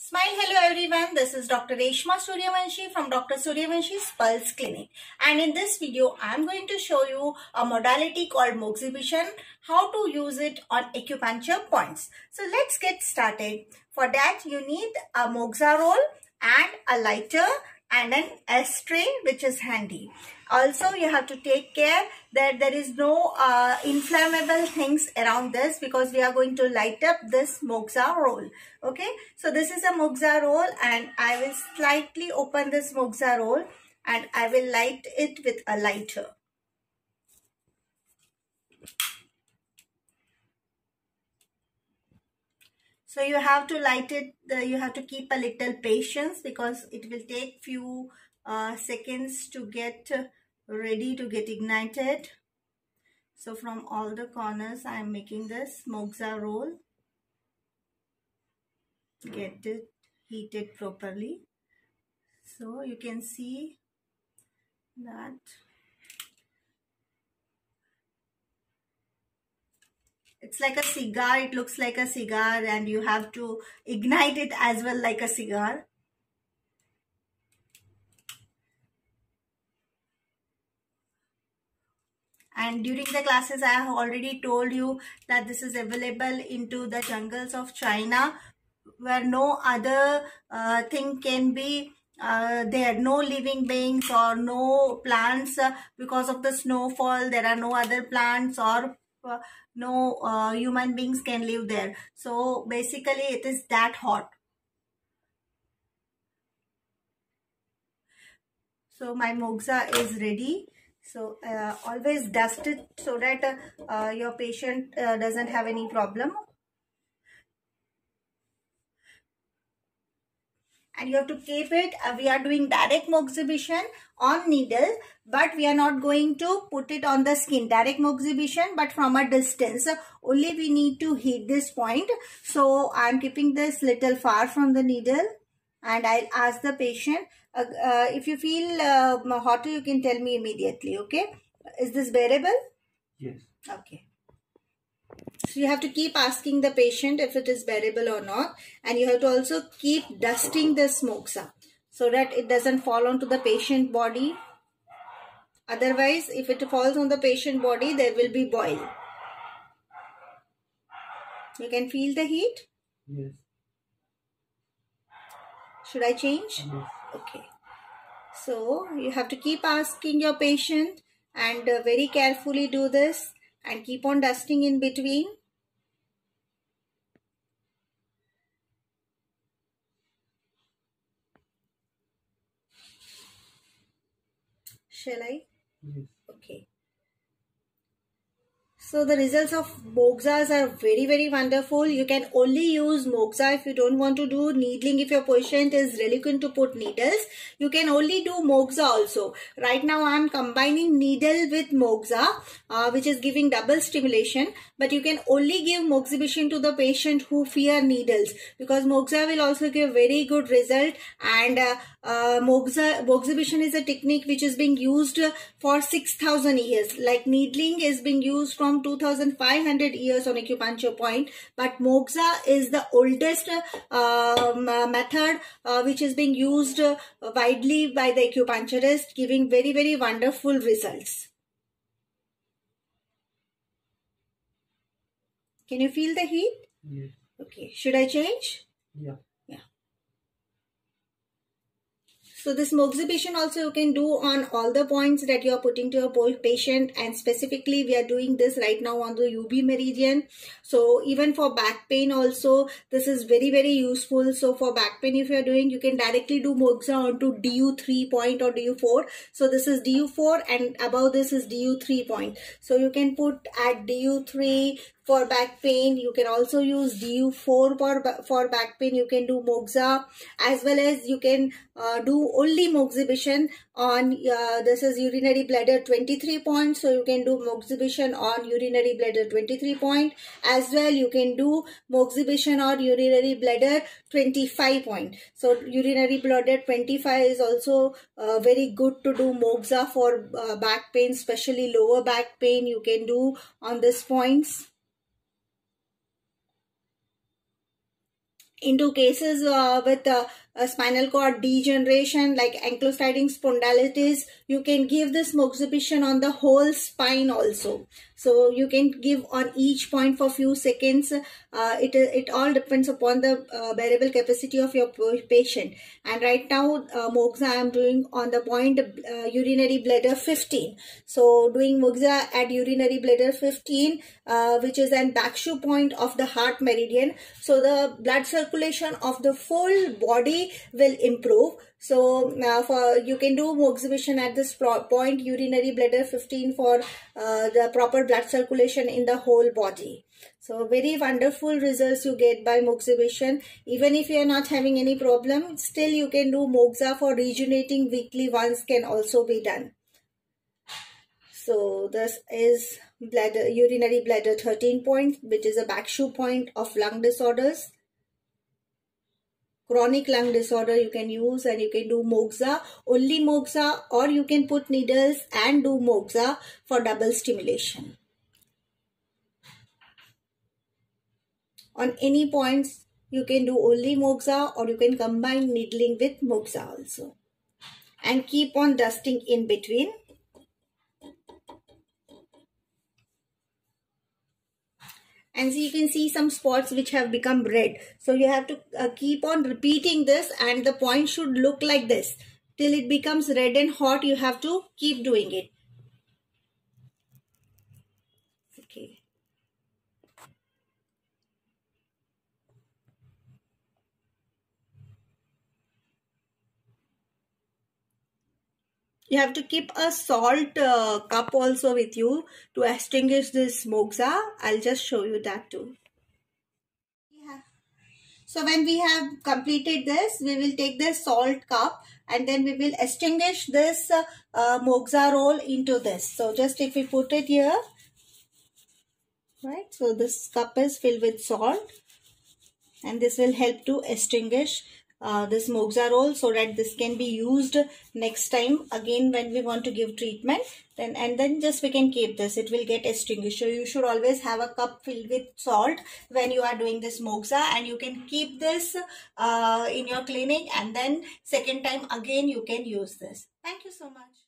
Smile hello everyone this is Dr. Reshma Suryavanshi from Dr. Suryavanshi's Pulse Clinic and in this video I am going to show you a modality called moxibustion how to use it on acupuncture points. So let's get started. For that you need a moxa roll and a lighter and an ashtray which is handy. Also you have to take care that there is no uh, inflammable things around this because we are going to light up this moxa roll. Okay, so this is a moxa roll and I will slightly open this moxa roll and I will light it with a lighter. So you have to light it, you have to keep a little patience because it will take few uh, seconds to get ready to get ignited. So from all the corners I am making this moxa roll. Get it heated properly. So you can see that it's like a cigar. It looks like a cigar and you have to ignite it as well like a cigar. And during the classes i have already told you that this is available into the jungles of china where no other uh, thing can be uh, there. Are no living beings or no plants uh, because of the snowfall there are no other plants or uh, no uh, human beings can live there. So basically it is that hot. So my moxa is ready. So uh, always dust it so that uh, your patient uh, doesn't have any problem and you have to keep it. Uh, we are doing direct moxibustion on needle but we are not going to put it on the skin. Direct moxibustion but from a distance. Only we need to heat this point. So i'm keeping this little far from the needle and i'll ask the patient uh, uh, if you feel uh, hotter you can tell me immediately okay? Is this bearable? Yes. Okay so you have to keep asking the patient if it is bearable or not. And you have to also keep dusting the smokes up so that it doesn't fall onto the patient body. Otherwise, if it falls on the patient body, there will be boil. You can feel the heat? Yes. Should I change? Yes. Okay. So, you have to keep asking your patient and uh, very carefully do this and keep on dusting in between. Shall I? Yes. Okay. So the results of moxas are very very wonderful. You can only use moxa if you don't want to do needling. If your patient is reluctant to put needles, you can only do moxa also. Right now I am combining needle with moxa uh, which is giving double stimulation. But you can only give moxibustion to the patient who fear needles because moxa will also give very good result and uh, uh, moxa, moxibustion is a technique which is being used for 6000 years. Like needling is being used from 2500 years on acupuncture point but moxa is the oldest uh, method uh, which is being used uh, widely by the acupuncturist giving very very wonderful results can you feel the heat Yes. okay should i change Yeah. So this moxibustion also you can do on all the points that you are putting to your patient and specifically we are doing this right now on the UB meridian. So even for back pain also this is very very useful. So for back pain if you are doing you can directly do moxa onto DU3 point or DU4. So this is DU4 and above this is DU3 point. So you can put at DU3 for back pain. You can also use DU4 for, for back pain. You can do moxa as well as you can uh, do only moxibustion on uh, this is urinary bladder 23 points. So you can do moxibustion on urinary bladder 23 point as well. You can do moxibustion on urinary bladder 25 point. So urinary bladder 25 is also uh, very good to do moxa for uh, back pain, especially lower back pain. You can do on this points. Into cases uh, with uh, spinal cord degeneration like ankylosing spondylitis you can give this moxibustion on the whole spine also. So you can give on each point for few seconds. Uh, it it all depends upon the uh, bearable capacity of your patient. And right now uh, moxa i am doing on the point uh, urinary bladder 15 so doing moxa at urinary bladder 15 uh, which is an Back Shu point of the heart meridian. So the blood circulation of the full body will improve. So now for you can do moxibustion at this point urinary bladder 15 for uh, the proper blood circulation in the whole body. So very wonderful results you get by moxibustion. Even if you are not having any problem, still you can do moxa for rejuvenating weekly once can also be done. So this is bladder urinary bladder 13 point which is a Back Shu point of lung disorders chronic lung disorder you can use and you can do moxa. Only moxa or you can put needles and do moxa for double stimulation. On any points you can do only moxa or you can combine needling with moxa also. And keep on dusting in between and so you can see some spots which have become red. So you have to uh, keep on repeating this and the point should look like this. Till it becomes red and hot you have to keep doing it. Okay you have to keep a salt uh, cup also with you to extinguish this moxa i'll just show you that too. Yeah. so when we have completed this we will take this salt cup and then we will extinguish this uh, uh, moxa roll into this. So just if we put it here right so this cup is filled with salt and this will help to extinguish uh, this moxa roll so that this can be used next time. Again when we want to give treatment then and then just we can keep this. It will get extinguished. So you should always have a cup filled with salt when you are doing this moxa and you can keep this uh, in your clinic. And then second time again you can use this. Thank you so much